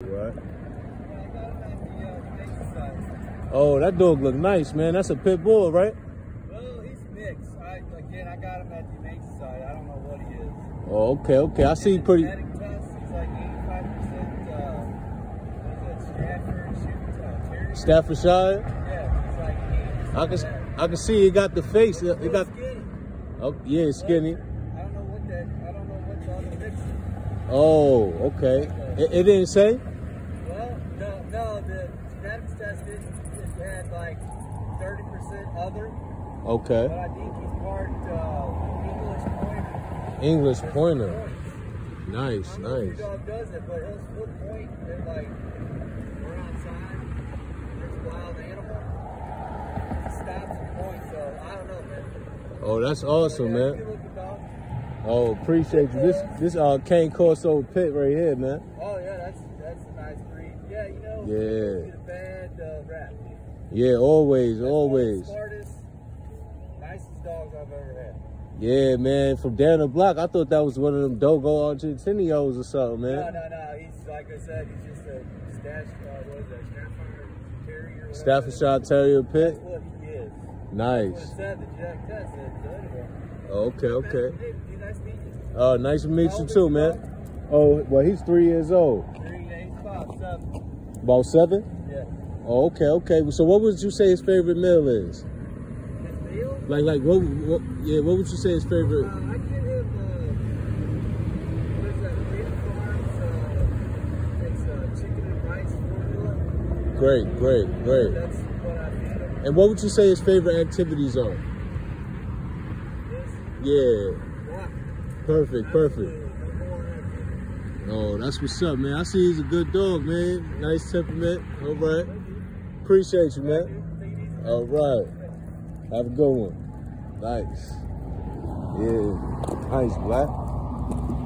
Right. Oh, that dog look nice, man. That's a pit bull, right? Well, he's mixed. I, again, I got him at the humane society. I don't know what he is. Oh, okay, okay. I see pretty. Test, he's like 85%, uh, what is that, Stafford, uh? Staffordshire. Yeah, he's like I can I can see he got the face. He got skinny. oh yeah, it's skinny. I don't know what that, I don't know what the other mix is. Oh, okay. It, it didn't say. Well, no, no, the genetics test it, it had like 30% other, but Okay. I think he's part uh, English pointer. English There's pointer. Nice, I nice. dog does it, but he'll split point and like we're outside. There's a wild animal. Stops and points. So I don't know, man. Oh, that's awesome, yeah, man. Good looking dog. Oh, appreciate you. This this uh Cane Corso pit right here, man. Oh yeah, that's that's a nice breed. Yeah, you know. Yeah. Bad uh, rap. Yeah, always, That's always. Smartest, nicest dogs I've ever had. Yeah, man. From down the block, I thought that was one of them Dogo Argentinos or something, man. no, no. No. He's like I said. He's just a stash. Uh, what is that? Stafford Terrier. Staffordshire Terrier pit. That's what he is. Nice. What it said, the genetic test anyway. Okay, okay. Hey, dude, nice to meet you. Uh, nice to meet you too, man. Oh, well, he's three years old. Three, eight, five, seven. About seven? Yeah. Oh, okay, okay. So what would you say his favorite meal is? His meal? Like, like what, what yeah, what would you say his Uh, favorite? I give him, uh, what is that? Freedom Farms, uh, it's uh, chicken and rice formula. Great, great, great. That's what I feed him. And what would you say his favorite activities are? This, Yeah? Perfect, perfect. Oh, that's what's up, man. I see he's a good dog, man. Nice temperament. All right. Appreciate you, man. All right. Have a good one. Nice. Yeah. Nice, black.